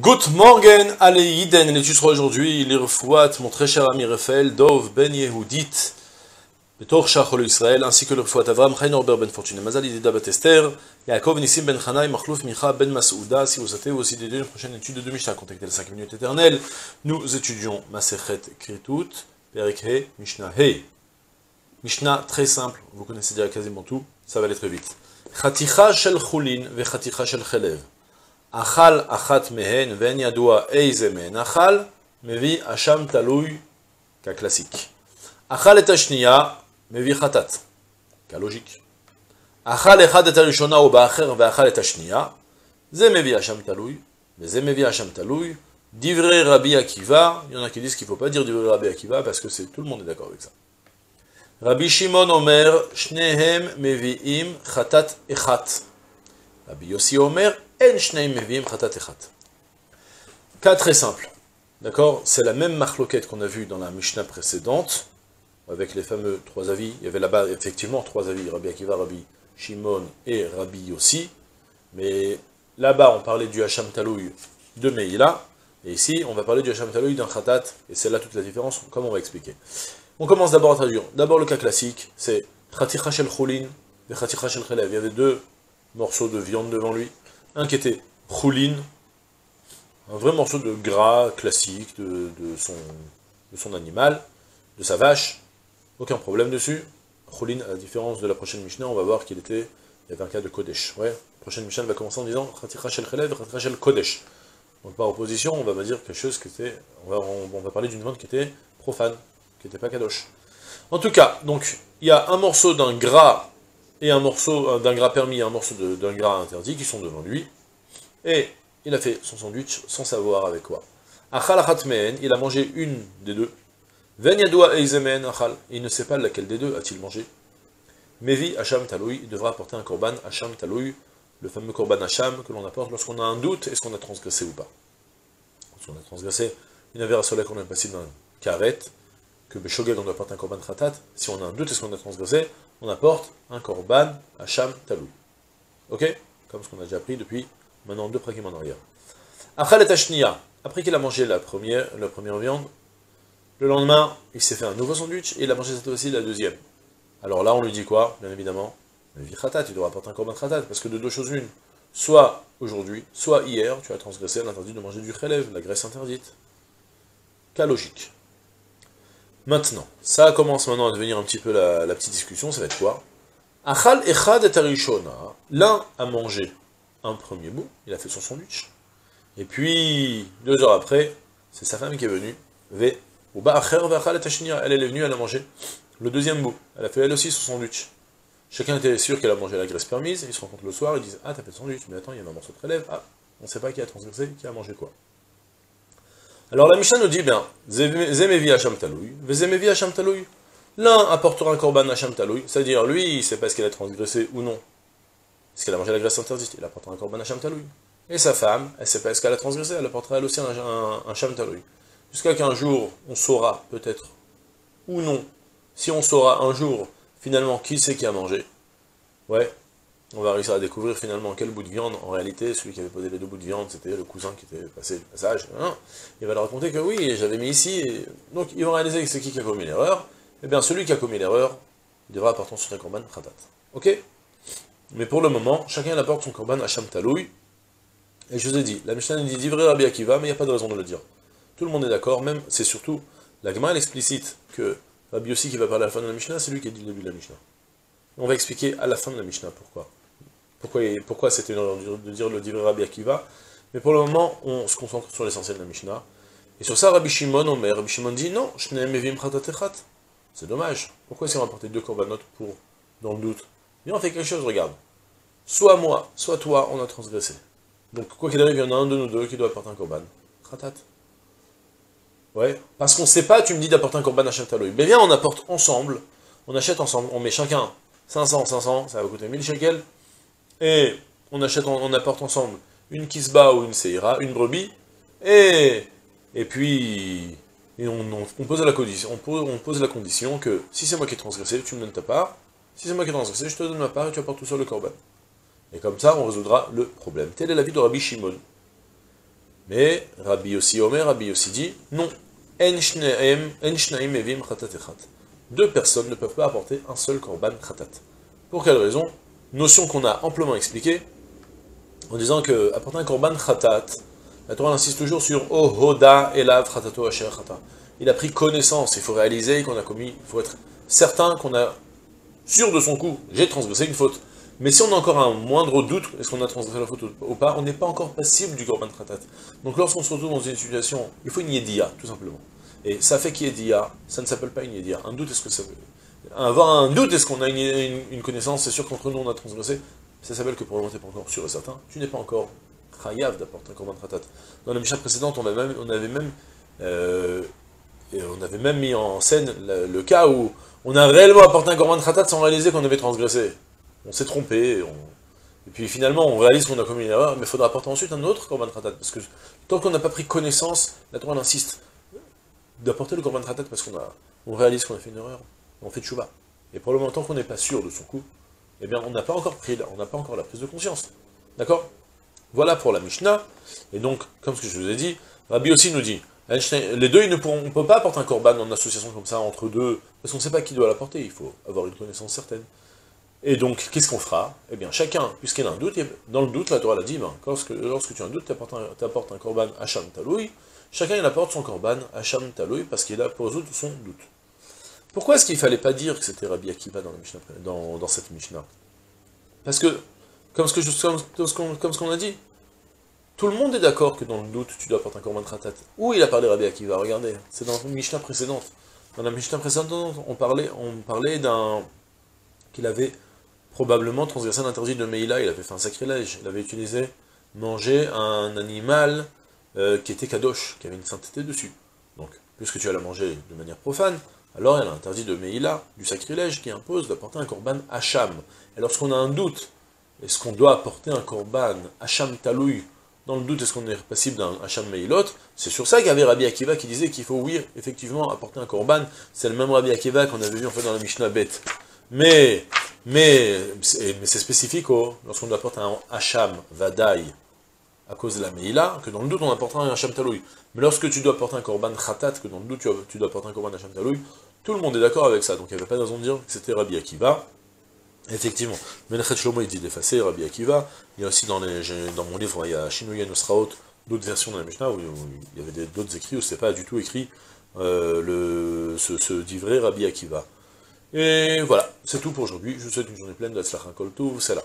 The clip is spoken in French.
Good morgen, allez Yiden, l'étude sera aujourd'hui, l'Irfouat, mon très cher ami Raphaël, Dov Ben Yehudit, Betor Shachol Israël, ainsi que l'Irfouat Avram, Orber Ben Fortune, Mazal Yedida Bat Esther, Yaakov Nissim Ben Chanaï, Machlouf Micha Ben Masouda, si vous avez aussi dédié une prochaine étude de Mishnah, contactez les 5 minutes éternelles, nous étudions Masechet Kritut, Perik He, Mishnah He. Mishnah très simple, vous connaissez déjà quasiment tout, ça va aller très vite. Chaticha Shel Chulin, Ve Chaticha Shel Chelev. Achal achat mehen ven yadua eize mehen achal mevi asham talouy cas classique. Achal et ashniya mevi chatat cas logique. Achal echad et arishona ou ba'acher ve'achal et ashniya ze mevi asham talouy ze mevi talouy divrei Rabbi Akiva, il y en a qui disent qu'il ne faut pas dire divrei Rabbi Akiva parce que tout le monde est d'accord avec ça. Rabbi Shimon Omer shnehem mevi'im chatat echat. Rabbi Yossi Omer Cas très simple. D'accord? C'est la même marloquette qu'on a vue dans la Mishnah précédente, avec les fameux trois avis. Il y avait là-bas effectivement trois avis, Rabbi Akiva, Rabbi Shimon et Rabbi Yossi. Mais là-bas, on parlait du Hacham Talouy de Meïla, et ici, on va parler du Hacham Talouy d'un Khatat, et c'est là toute la différence, comme on va expliquer? On commence d'abord à traduire. D'abord, le cas classique, c'est Khaticha Shel Khulin et Khaticha Shel Khelev. Il y avait deux morceaux de viande devant lui un qui était choulin, un vrai morceau de gras classique de, son, animal, de sa vache, aucun problème dessus. Choulin, à la différence de la prochaine Mishnah, on va voir qu'il était, il y avait un cas de Kodesh. Ouais, la prochaine Mishnah va commencer en disant Shel Chelev, Shel Kodesh. Donc par opposition, on va dire quelque chose qui était, on va, on, va parler d'une vente qui était profane, qui n'était pas Kadosh. En tout cas, donc, il y a un morceau d'un gras et un morceau euh, d'un gras permis et un morceau d'un gras interdit qui sont devant lui. Et il a fait son sandwich sans savoir avec quoi. Achal il a mangé une des deux. Il ne sait pas laquelle des deux a-t-il mangé. Mevi Hacham Taloui, il devra apporter un korban Hacham Taloui, le fameux korban Hacham que l'on apporte lorsqu'on a un doute, est-ce qu'on a transgressé ou pas. Lorsqu'on a transgressé une avéra soleil qu'on a passé dans un karet, que Beshogeg on doit apporter un korban Khatat, si on a un doute, est-ce qu'on a transgressé? On apporte un korban Hacham Talou. Ok? Comme ce qu'on a déjà appris depuis maintenant deux prakim en arrière. Après qu'il a mangé la première, la première viande, le lendemain, il s'est fait un nouveau sandwich et il a mangé cette fois-ci la deuxième. Alors là, on lui dit quoi? Bien évidemment, le khatat, tu dois apporter un korban khatat, parce que de deux choses une, soit aujourd'hui, soit hier, tu as transgressé l'interdit de manger du khelev, la graisse interdite. Cas logique. Maintenant, ça commence maintenant à devenir un petit peu la, petite discussion, ça va être quoi? Achal echad et l'un a mangé un premier bout, il a fait son sandwich, et puis, deux heures après, c'est sa femme qui est venue, ve, elle est venue, elle a mangé le deuxième bout, elle a fait elle aussi son sandwich. Chacun était sûr qu'elle a mangé la graisse permise, ils se rencontrent le soir, ils disent, ah t'as fait le sandwich, mais attends, il y a un morceau de prélève, ah, on ne sait pas qui a transgressé, qui a mangé quoi. Alors la Mishnah nous dit bien, Zemevi Hacham Taloui, Zemevi Hacham Taloui. L'un apportera un korban Hacham Taloui, c'est-à-dire lui, il sait pas ce qu'elle a transgressé ou non. Est-ce qu'elle a mangé la graisse interdite Il apportera un korban Hacham Taloui. Et sa femme, elle sait pas ce qu'elle a transgressé, elle apportera elle aussi un, un, un. Jusqu'à qu'un jour, on saura peut-être, ou non, si on saura un jour, finalement, qui c'est qui a mangé. Ouais, on va réussir à découvrir finalement quel bout de viande, en réalité, celui qui avait posé les deux bouts de viande, c'était le cousin qui était passé le passage. Hein. il va leur raconter que oui, j'avais mis ici, donc ils vont réaliser que c'est qui qui a commis l'erreur. Eh bien, celui qui a commis l'erreur, devra apporter son korban khatat. Ok? Mais pour le moment, chacun apporte son korban à Taloui. Et je vous ai dit, la Mishnah dit vrai Rabbi Akiva, mais il n'y a pas de raison de le dire. Tout le monde est d'accord, même, c'est surtout, la Gemara explicite que Rabbi aussi qui va parler à la fin de la Mishnah, c'est lui qui a dit le début de la Mishnah. On va expliquer à la fin de la Mishnah pourquoi pourquoi, pourquoi c'était de dire le divrei Rabbi Akiva, mais pour le moment, on se concentre sur l'essentiel de la Mishnah. Et sur ça, Rabbi Shimon, Omer, Rabbi Shimon dit non, c'est dommage. Pourquoi s'est rapporté deux korbanot pour, dans le doute Viens, on fait quelque chose, regarde. Soit moi, soit toi, on a transgressé. Donc, quoi qu'il arrive, il y en a un de nous deux qui doit apporter un korban. Khatat. Ouais, parce qu'on ne sait pas, tu me dis d'apporter un korban à Shataloï. Mais viens, on apporte ensemble, on achète ensemble, on met chacun 500, 500, ça va coûter 1000 shekels, et on achète, on, apporte ensemble une kisba ou une seira, une brebis, et, et puis on, pose la condition, on, pose, la condition que si c'est moi qui ai transgressé, tu me donnes ta part, si c'est moi qui ai transgressé, je te donne ma part et tu apportes tout seul le corban. Et comme ça, on résoudra le problème. Tel est l'avis de Rabbi Shimon. Mais Rabbi aussi Omer, Rabbi aussi dit, non, deux personnes ne peuvent pas apporter un seul korban khatat. Pour quelle raison? Notion qu'on a amplement expliquée, en disant que apporter un korban khatat, la Torah insiste toujours sur Ohoda elav khatato asher khata. Il a pris connaissance, il faut réaliser qu'on a commis, il faut être certain qu'on a sûr de son coup, j'ai transgressé une faute. Mais si on a encore un moindre doute, est-ce qu'on a transgressé la faute ou pas, on n'est pas encore passible du korban khatat. Donc lorsqu'on se retrouve dans une situation, il faut une yedia, tout simplement. Et ça fait ait ça ne s'appelle pas une yedia. Un doute, est-ce que ça veut... Avoir un doute, est-ce qu'on a une, connaissance, c'est sûr qu'entre nous on a transgressé, ça s'appelle que pour le moment tu pas encore sûr et certain, tu n'es pas encore chayav d'apporter un korban khatat. Dans la Mishnah précédente, on avait même, on avait même, euh, on avait même mis en scène le, cas où on a réellement apporté un korban khatat sans réaliser qu'on avait transgressé. On s'est trompé, et puis finalement on réalise qu'on a commis une erreur, mais il faudra apporter ensuite un autre korban khatat, parce que tant qu'on n'a pas pris connaissance, la Torah insiste d'apporter le korban khatat parce qu'on a, on réalise qu'on a fait une erreur, on fait chouva. Et pour le moment, tant qu'on n'est pas sûr de son coup, eh bien, on n'a pas encore pris, on n'a pas encore la prise de conscience. D'accord? Voilà pour la Mishnah. Et donc, comme ce que je vous ai dit, Rabbi aussi nous dit, les deux, ils ne pourront, pas apporter un korban en association comme ça entre deux, parce qu'on ne sait pas qui doit l'apporter, il faut avoir une connaissance certaine. Et donc, qu'est-ce qu'on fera? Eh bien, chacun, puisqu'il a un doute, dans le doute, la Torah l'a dit, ben, lorsque, lorsque, tu as un doute, tu apportes un, un korban Hacham Taloui, chacun il apporte son korban Hacham Taloui, parce qu'il a pour résoudre son doute. Pourquoi est-ce qu'il ne fallait pas dire que c'était Rabbi Akiva dans, la cette Mishnah? Parce que, comme ce qu'on a dit, tout le monde est d'accord que dans le doute, tu dois apporter un korban Khatat. Où il a parlé Rabbi Akiva? Regardez, c'est dans la Mishnah précédente. Dans la Mishnah précédente, on parlait, d'un... qu'il avait probablement transgressé un interdit de Meïla, il avait fait un sacrilège, il avait utilisé manger un animal euh, qui était kadosh, qui avait une sainteté dessus. Donc, puisque tu allais manger de manière profane, alors il y a l'interdit de Meïla, du sacrilège, qui impose d'apporter un korban hacham. Et lorsqu'on a un doute, est-ce qu'on doit apporter un korban hacham talouy Dans le doute, est-ce qu'on est passible d'un hacham meilot C'est sur ça qu'il y avait Rabbi Akiva qui disait qu'il faut, oui, effectivement, apporter un korban. C'est le même Rabbi Akiva qu'on avait vu en fait dans la Mishnah bête. Mais mais, mais c'est spécifique lorsqu'on apporte un Hacham Vadaï à cause de la Meïla, que dans le doute on apportera un Hacham Taloui. Mais lorsque tu dois apporter un Korban Khatat, que dans le doute tu, dois apporter un Korban Hacham Taloui, tout le monde est d'accord avec ça. Donc il n'y avait pas de de dire que c'était Rabbi Akiva. Effectivement, Menachet Shlomo il dit d'effacer Rabbi Akiva. Il y a aussi dans, mon livre, il y a Shinuya Nosraot, d'autres versions de la Mishnah, où, il y avait d'autres écrits où c'est pas du tout écrit euh, le, ce, ce Rabbi Akiva. Et voilà, c'est tout pour aujourd'hui. Je vous souhaite une journée pleine de Kol c'est là.